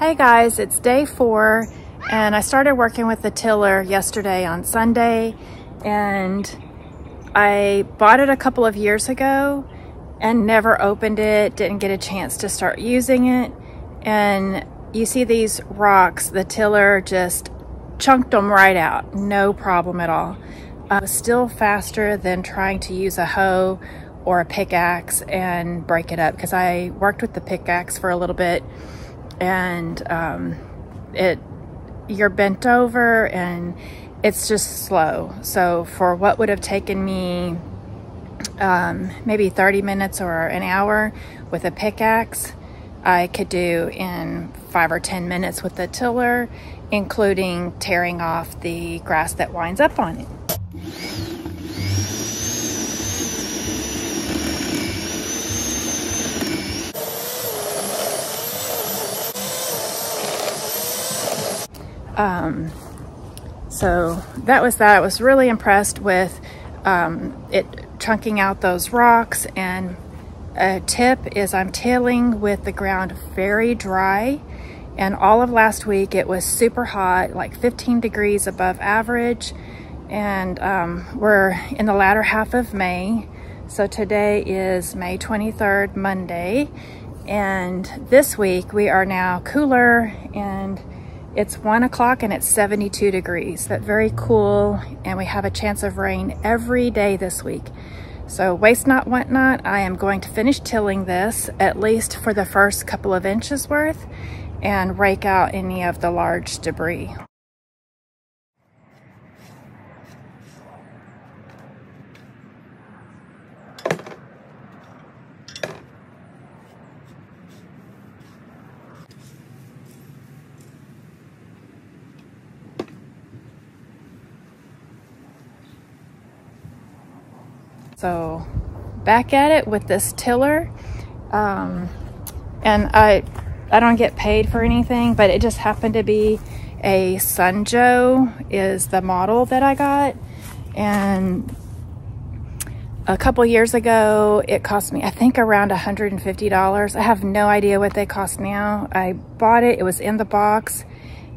Hey guys, it's day four and I started working with the tiller yesterday on Sunday and I bought it a couple of years ago and never opened it, didn't get a chance to start using it. And you see these rocks, the tiller just chunked them right out, no problem at all. Uh, still faster than trying to use a hoe or a pickaxe and break it up because I worked with the pickaxe for a little bit and um, it you're bent over and it's just slow. So for what would have taken me um, maybe 30 minutes or an hour with a pickaxe, I could do in five or 10 minutes with the tiller, including tearing off the grass that winds up on it. Um, so that was that. I was really impressed with um, it chunking out those rocks. And a tip is I'm tilling with the ground very dry. And all of last week it was super hot like 15 degrees above average. And um, we're in the latter half of May. So today is May 23rd Monday. And this week we are now cooler and it's one o'clock and it's 72 degrees, but very cool. And we have a chance of rain every day this week. So waste not, want not, I am going to finish tilling this at least for the first couple of inches worth and rake out any of the large debris. So back at it with this tiller. Um, and I, I don't get paid for anything, but it just happened to be a Sun Joe is the model that I got. And a couple years ago, it cost me, I think around $150. I have no idea what they cost now. I bought it, it was in the box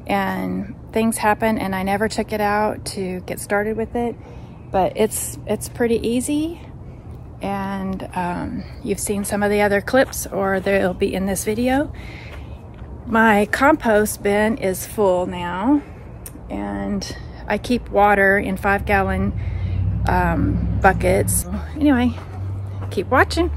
and things happened and I never took it out to get started with it but it's it's pretty easy and um, you've seen some of the other clips or they'll be in this video. My compost bin is full now and I keep water in five gallon um, buckets. Anyway, keep watching.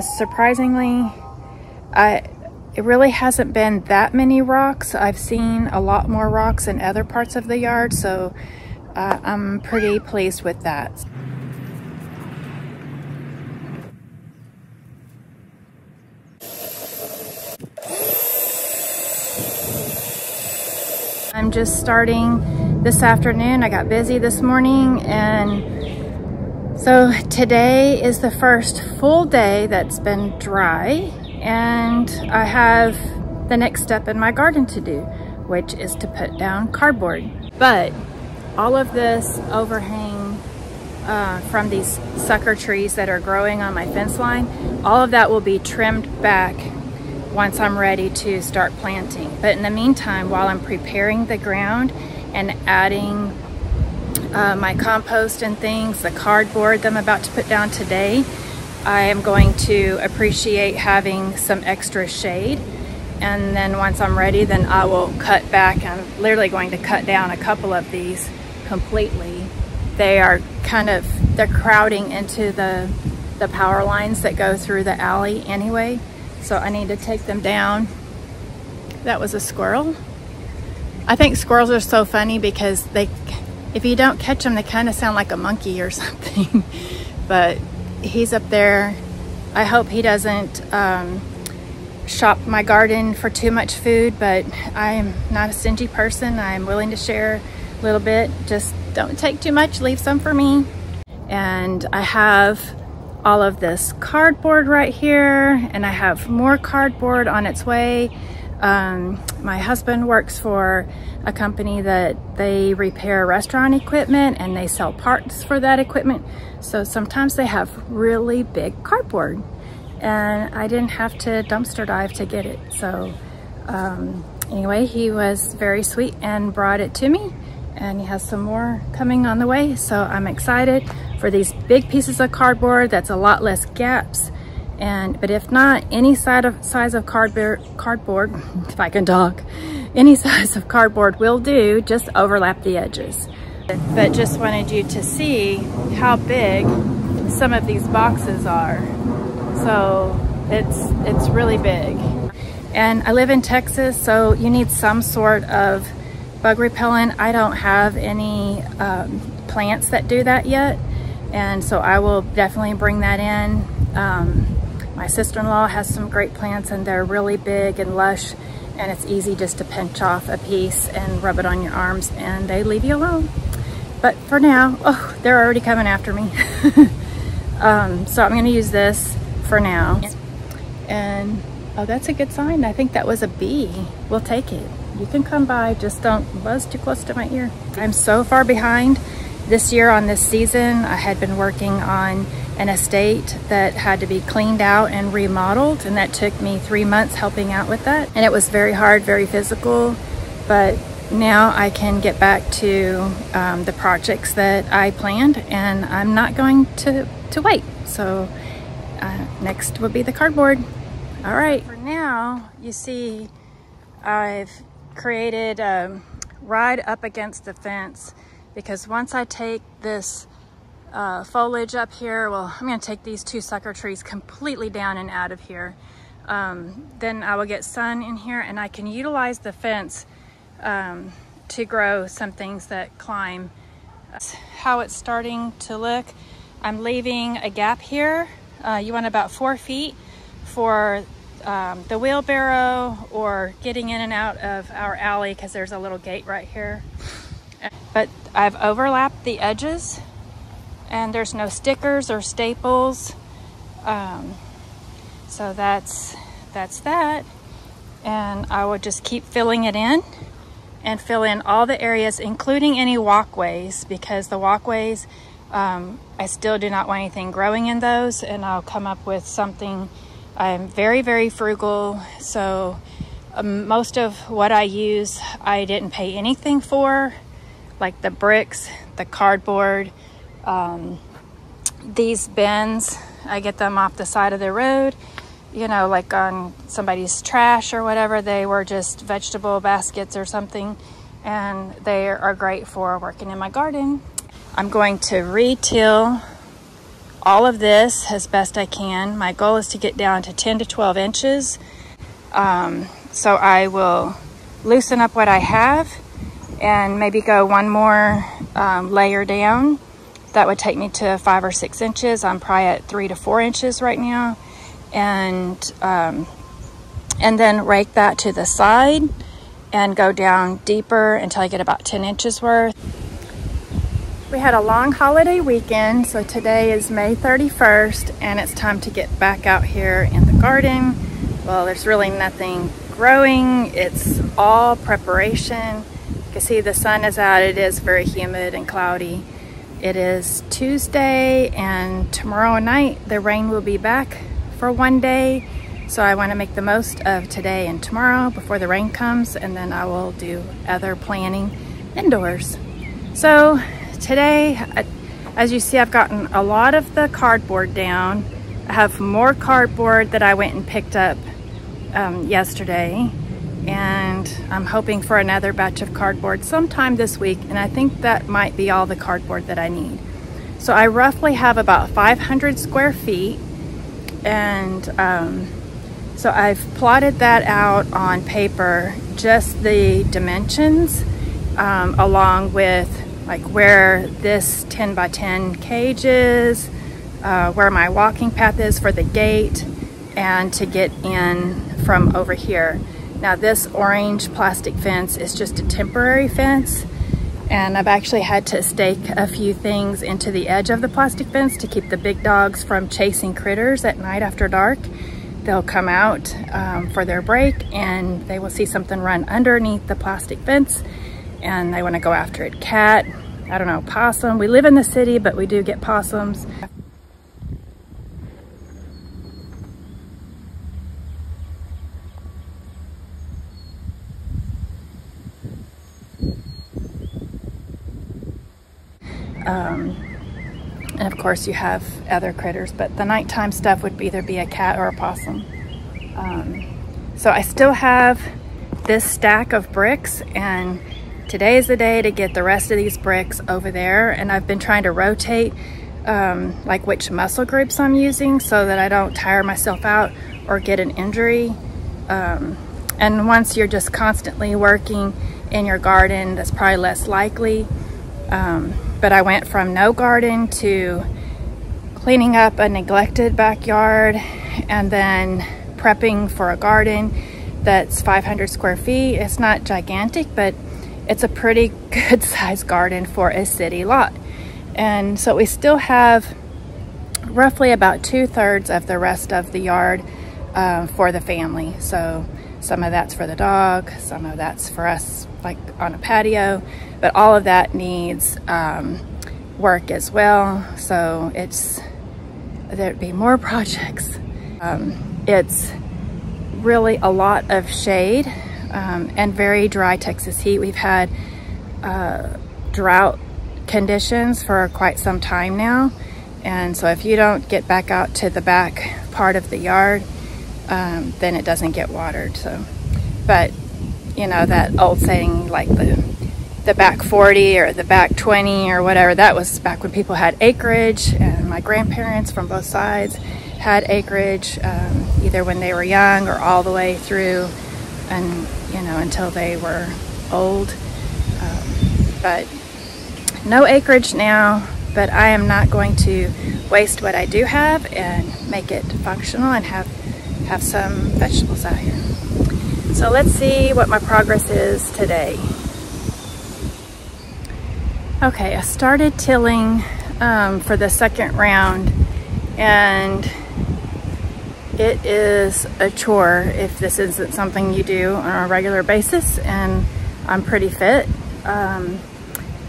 Surprisingly, I, it really hasn't been that many rocks. I've seen a lot more rocks in other parts of the yard, so uh, I'm pretty pleased with that. I'm just starting this afternoon. I got busy this morning and so today is the first full day that's been dry and I have the next step in my garden to do, which is to put down cardboard. But all of this overhang uh, from these sucker trees that are growing on my fence line, all of that will be trimmed back once I'm ready to start planting. But in the meantime, while I'm preparing the ground and adding uh, my compost and things, the cardboard that I'm about to put down today, I am going to appreciate having some extra shade. And then once I'm ready, then I will cut back. I'm literally going to cut down a couple of these completely. They are kind of, they're crowding into the, the power lines that go through the alley anyway. So I need to take them down. That was a squirrel. I think squirrels are so funny because they if you don't catch them, they kind of sound like a monkey or something. but he's up there. I hope he doesn't um, shop my garden for too much food, but I am not a stingy person. I'm willing to share a little bit. Just don't take too much, leave some for me. And I have all of this cardboard right here, and I have more cardboard on its way. Um, my husband works for a company that they repair restaurant equipment and they sell parts for that equipment. So sometimes they have really big cardboard and I didn't have to dumpster dive to get it. So um, anyway, he was very sweet and brought it to me and he has some more coming on the way. So I'm excited for these big pieces of cardboard that's a lot less gaps. And But if not, any side of, size of cardboard, cardboard, if I can talk, any size of cardboard will do, just overlap the edges. But just wanted you to see how big some of these boxes are. So it's, it's really big. And I live in Texas, so you need some sort of bug repellent. I don't have any um, plants that do that yet. And so I will definitely bring that in. Um, my sister-in-law has some great plants and they're really big and lush and it's easy just to pinch off a piece and rub it on your arms and they leave you alone. But for now, oh, they're already coming after me. um, so I'm gonna use this for now. And, oh, that's a good sign. I think that was a bee. We'll take it. You can come by, just don't buzz too close to my ear. I'm so far behind this year on this season. I had been working on an estate that had to be cleaned out and remodeled and that took me three months helping out with that. And it was very hard very physical but now I can get back to um, the projects that I planned and I'm not going to to wait. So uh, next would be the cardboard. All right. For now you see I've created a ride up against the fence because once I take this uh, foliage up here, well, I'm gonna take these two sucker trees completely down and out of here. Um, then I will get sun in here and I can utilize the fence um, to grow some things that climb. How it's starting to look. I'm leaving a gap here. Uh, you want about four feet for um, the wheelbarrow or getting in and out of our alley because there's a little gate right here. But I've overlapped the edges and there's no stickers or staples. Um, so that's, that's that. And I will just keep filling it in and fill in all the areas, including any walkways, because the walkways, um, I still do not want anything growing in those, and I'll come up with something. I'm very, very frugal, so um, most of what I use, I didn't pay anything for like the bricks, the cardboard, um, these bins. I get them off the side of the road, you know, like on somebody's trash or whatever. They were just vegetable baskets or something, and they are great for working in my garden. I'm going to retill all of this as best I can. My goal is to get down to 10 to 12 inches. Um, so I will loosen up what I have and maybe go one more um, layer down. That would take me to five or six inches. I'm probably at three to four inches right now. And, um, and then rake that to the side and go down deeper until I get about 10 inches worth. We had a long holiday weekend, so today is May 31st and it's time to get back out here in the garden. Well, there's really nothing growing. It's all preparation. You can see the sun is out. It is very humid and cloudy. It is Tuesday and tomorrow night the rain will be back for one day. So I want to make the most of today and tomorrow before the rain comes and then I will do other planning indoors. So today, as you see, I've gotten a lot of the cardboard down. I have more cardboard that I went and picked up um, yesterday and I'm hoping for another batch of cardboard sometime this week and I think that might be all the cardboard that I need. So I roughly have about 500 square feet and um, so I've plotted that out on paper, just the dimensions um, along with like where this 10 by 10 cage is, uh, where my walking path is for the gate, and to get in from over here. Now this orange plastic fence is just a temporary fence and I've actually had to stake a few things into the edge of the plastic fence to keep the big dogs from chasing critters at night after dark. They'll come out um, for their break and they will see something run underneath the plastic fence and they want to go after it. Cat, I don't know, possum. We live in the city, but we do get possums. Um, and of course you have other critters, but the nighttime stuff would either be a cat or a possum. Um, so I still have this stack of bricks and today is the day to get the rest of these bricks over there. And I've been trying to rotate um, like which muscle groups I'm using so that I don't tire myself out or get an injury. Um, and once you're just constantly working in your garden, that's probably less likely. Um, but I went from no garden to cleaning up a neglected backyard and then prepping for a garden that's 500 square feet. It's not gigantic, but it's a pretty good sized garden for a city lot. And so we still have roughly about two thirds of the rest of the yard uh, for the family. So some of that's for the dog, some of that's for us like on a patio, but all of that needs um, work as well. So it's, there'd be more projects. Um, it's really a lot of shade um, and very dry Texas heat. We've had uh, drought conditions for quite some time now. And so if you don't get back out to the back part of the yard, um, then it doesn't get watered. So, but you know, that old saying like the, the back 40 or the back 20 or whatever, that was back when people had acreage and my grandparents from both sides had acreage um, either when they were young or all the way through and you know until they were old. Um, but no acreage now but I am not going to waste what I do have and make it functional and have have some vegetables out here. So let's see what my progress is today okay I started tilling um, for the second round and it is a chore if this isn't something you do on a regular basis and I'm pretty fit. Um,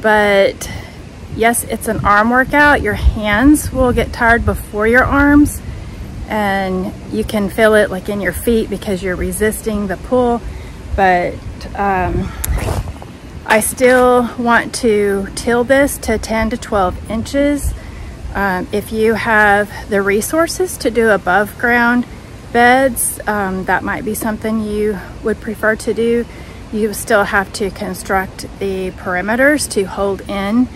but yes, it's an arm workout. Your hands will get tired before your arms and you can feel it like in your feet because you're resisting the pull. But um, I still want to till this to 10 to 12 inches um, if you have the resources to do above ground beds, um, that might be something you would prefer to do. You still have to construct the perimeters to hold in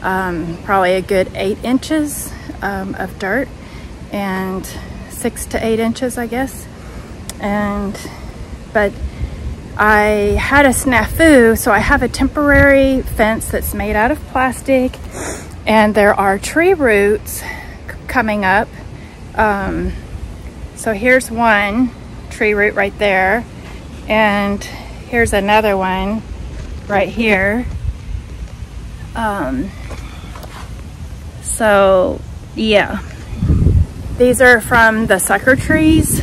um, probably a good eight inches um, of dirt and six to eight inches, I guess. And, but I had a snafu, so I have a temporary fence that's made out of plastic and there are tree roots coming up. Um, so here's one tree root right there, and here's another one right here. Um, so yeah, these are from the sucker trees.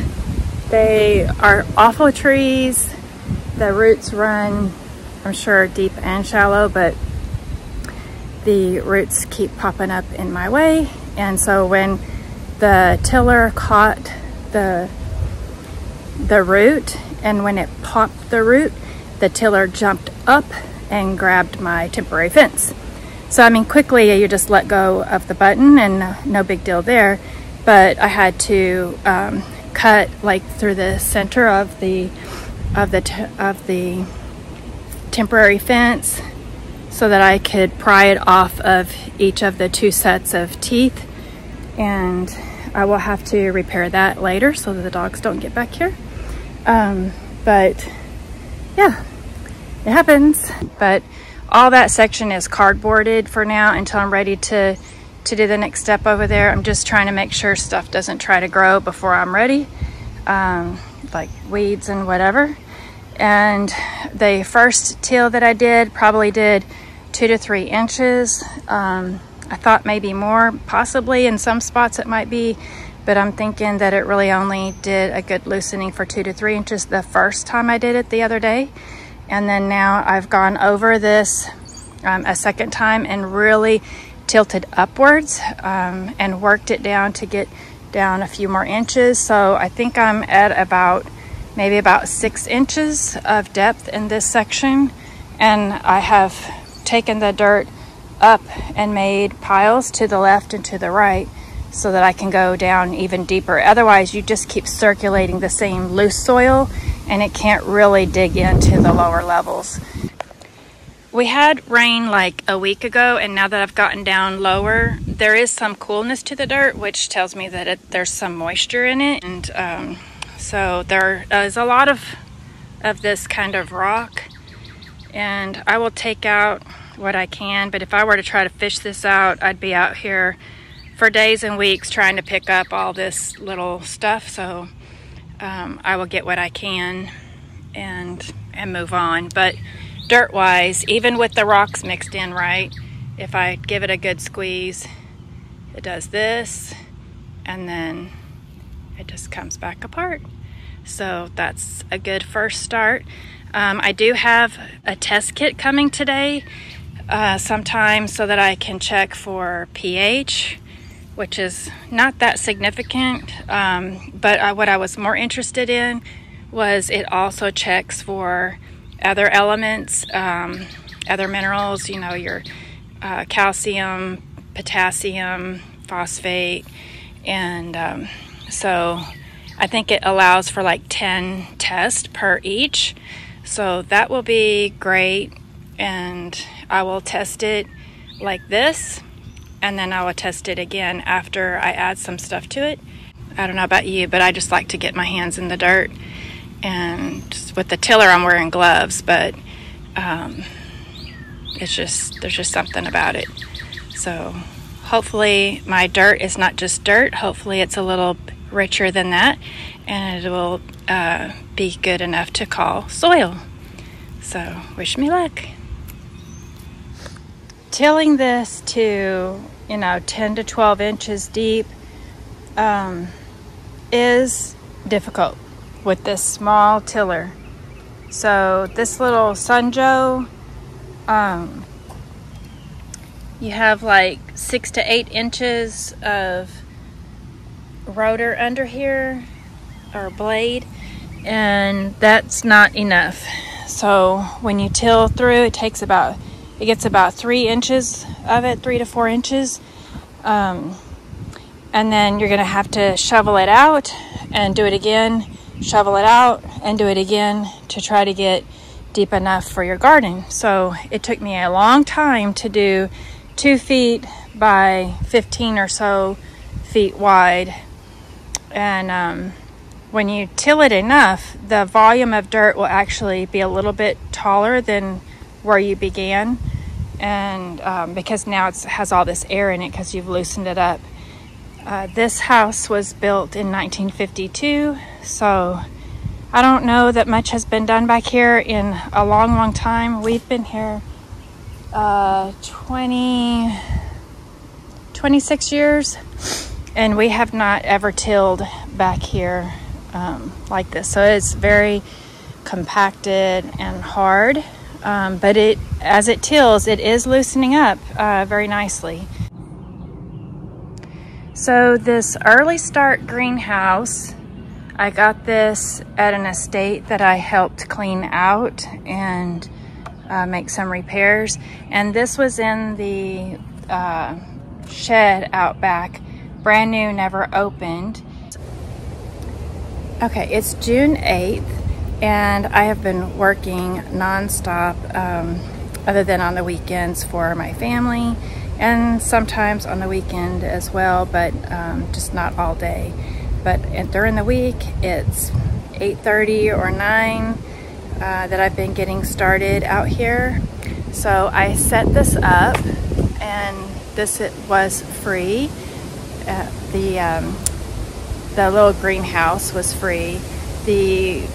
They are awful trees. The roots run, I'm sure, deep and shallow, but the roots keep popping up in my way. And so when the tiller caught the, the root and when it popped the root, the tiller jumped up and grabbed my temporary fence. So I mean, quickly you just let go of the button and no big deal there. But I had to um, cut like through the center of the of the of the temporary fence so that I could pry it off of each of the two sets of teeth. And I will have to repair that later so that the dogs don't get back here. Um, but yeah, it happens. But all that section is cardboarded for now until I'm ready to to do the next step over there. I'm just trying to make sure stuff doesn't try to grow before I'm ready, um, like weeds and whatever. And the first till that I did probably did two to three inches. Um, I thought maybe more, possibly in some spots it might be, but I'm thinking that it really only did a good loosening for two to three inches the first time I did it the other day. And then now I've gone over this um, a second time and really tilted upwards um, and worked it down to get down a few more inches. So I think I'm at about maybe about six inches of depth in this section. And I have taken the dirt up and made piles to the left and to the right so that I can go down even deeper. Otherwise, you just keep circulating the same loose soil and it can't really dig into the lower levels. We had rain like a week ago, and now that I've gotten down lower, there is some coolness to the dirt, which tells me that it, there's some moisture in it. And um, so there is a lot of, of this kind of rock, and I will take out what I can. But if I were to try to fish this out, I'd be out here for days and weeks trying to pick up all this little stuff. So um, I will get what I can and and move on. But dirt wise, even with the rocks mixed in right, if I give it a good squeeze, it does this and then it just comes back apart. So that's a good first start. Um, I do have a test kit coming today uh, sometime so that I can check for pH, which is not that significant. Um, but uh, what I was more interested in was it also checks for other elements, um, other minerals, you know, your uh, calcium, potassium, phosphate, and um, so I think it allows for like 10 tests per each. So that will be great, and I will test it like this, and then I will test it again after I add some stuff to it. I don't know about you, but I just like to get my hands in the dirt and with the tiller I'm wearing gloves, but um, it's just there's just something about it. So hopefully my dirt is not just dirt. Hopefully it's a little richer than that, and it will uh, be good enough to call soil. So wish me luck. Tilling this to you know 10 to 12 inches deep um, is difficult with this small tiller. So this little Sun Joe, um, you have like six to eight inches of rotor under here or blade and that's not enough. So when you till through it takes about it gets about three inches of it, three to four inches. Um, and then you're gonna have to shovel it out and do it again shovel it out and do it again to try to get deep enough for your garden. So it took me a long time to do two feet by 15 or so feet wide. And um, when you till it enough, the volume of dirt will actually be a little bit taller than where you began. And um, because now it has all this air in it because you've loosened it up. Uh, this house was built in 1952, so I don't know that much has been done back here in a long, long time. We've been here uh, 20, 26 years, and we have not ever tilled back here um, like this. So it's very compacted and hard, um, but it as it tills, it is loosening up uh, very nicely. So this early start greenhouse, I got this at an estate that I helped clean out and uh, make some repairs. And this was in the uh, shed out back, brand new, never opened. Okay, it's June 8th and I have been working nonstop um, other than on the weekends for my family and sometimes on the weekend as well, but um, just not all day. But during the week, it's 8.30 or 9 uh, that I've been getting started out here. So I set this up and this it was free. Uh, the, um, the little greenhouse was free. The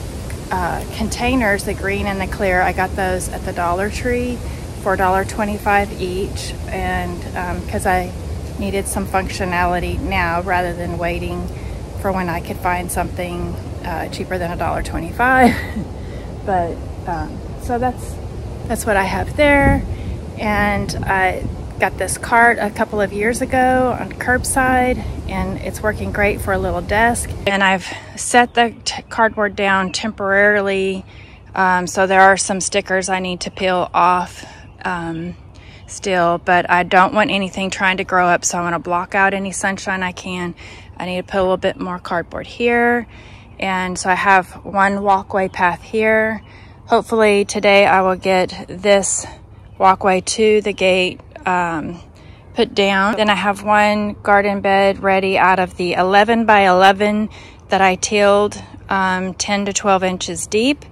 uh, containers, the green and the clear, I got those at the Dollar Tree for $1.25 each. And because um, I needed some functionality now rather than waiting for when I could find something uh, cheaper than $1.25. but um, so that's that's what I have there. And I got this cart a couple of years ago on curbside and it's working great for a little desk. And I've set the cardboard down temporarily. Um, so there are some stickers I need to peel off um, still, but I don't want anything trying to grow up. So I want to block out any sunshine I can. I need to put a little bit more cardboard here. And so I have one walkway path here. Hopefully today I will get this walkway to the gate um, put down. Then I have one garden bed ready out of the 11 by 11 that I tilled um, 10 to 12 inches deep.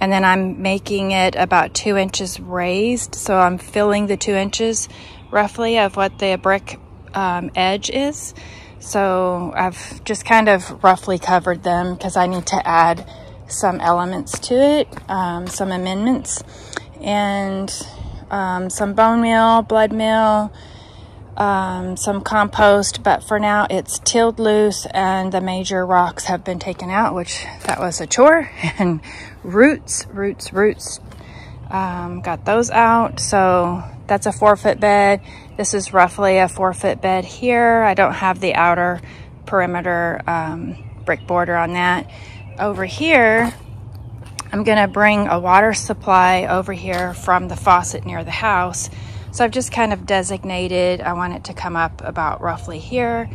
And then I'm making it about two inches raised. So I'm filling the two inches roughly of what the brick um, edge is. So I've just kind of roughly covered them because I need to add some elements to it, um, some amendments, and um, some bone meal, blood meal, um, some compost, but for now it's tilled loose and the major rocks have been taken out, which that was a chore, and roots, roots, roots, um, got those out. So that's a four foot bed. This is roughly a four foot bed here. I don't have the outer perimeter um, brick border on that. Over here, I'm gonna bring a water supply over here from the faucet near the house. So I've just kind of designated, I want it to come up about roughly here.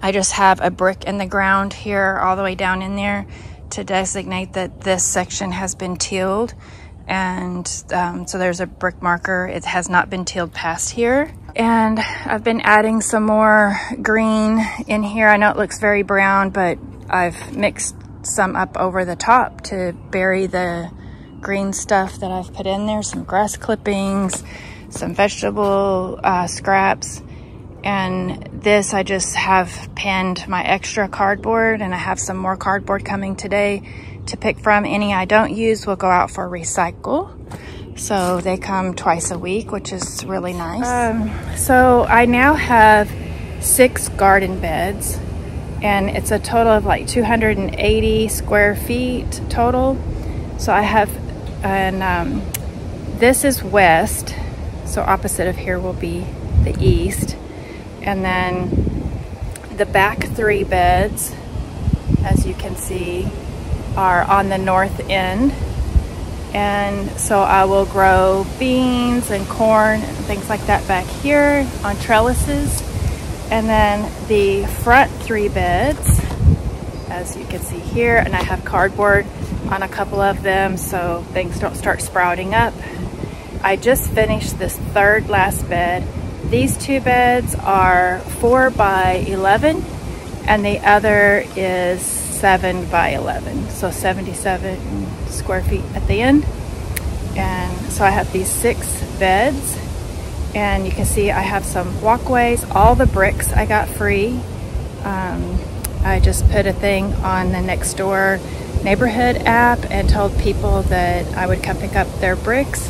I just have a brick in the ground here all the way down in there to designate that this section has been tilled. And um, so there's a brick marker. It has not been tilled past here. And I've been adding some more green in here. I know it looks very brown, but I've mixed some up over the top to bury the green stuff that I've put in there, some grass clippings, some vegetable uh, scraps. And this, I just have pinned my extra cardboard and I have some more cardboard coming today to pick from. Any I don't use will go out for recycle. So they come twice a week, which is really nice. Um, so I now have six garden beds and it's a total of like 280 square feet total. So I have, and um, this is west, so opposite of here will be the east. And then the back three beds, as you can see, are on the north end. And so I will grow beans and corn and things like that back here on trellises. And then the front three beds, as you can see here, and I have cardboard on a couple of them so things don't start sprouting up. I just finished this third last bed. These two beds are four by 11 and the other is seven by 11. So 77 square feet at the end. And so I have these six beds and you can see I have some walkways all the bricks I got free um, I just put a thing on the Nextdoor neighborhood app and told people that I would come pick up their bricks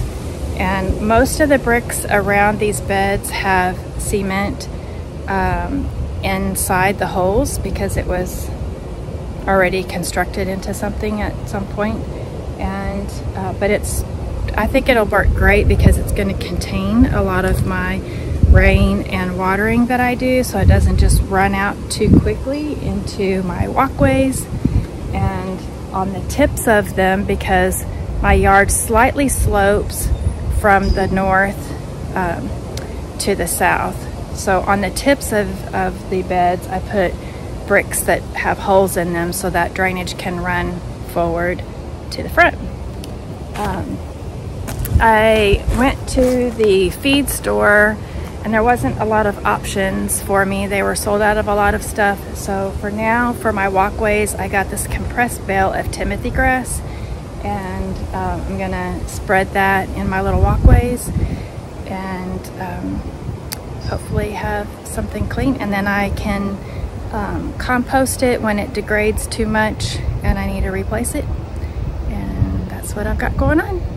and most of the bricks around these beds have cement um, inside the holes because it was already constructed into something at some point and uh, but it's I think it'll work great because it's going to contain a lot of my rain and watering that I do so it doesn't just run out too quickly into my walkways and on the tips of them because my yard slightly slopes from the north um, to the south. So on the tips of, of the beds I put bricks that have holes in them so that drainage can run forward to the front. Um, I went to the feed store and there wasn't a lot of options for me. They were sold out of a lot of stuff. So for now, for my walkways, I got this compressed bale of Timothy grass and um, I'm gonna spread that in my little walkways and um, hopefully have something clean and then I can um, compost it when it degrades too much and I need to replace it and that's what I've got going on.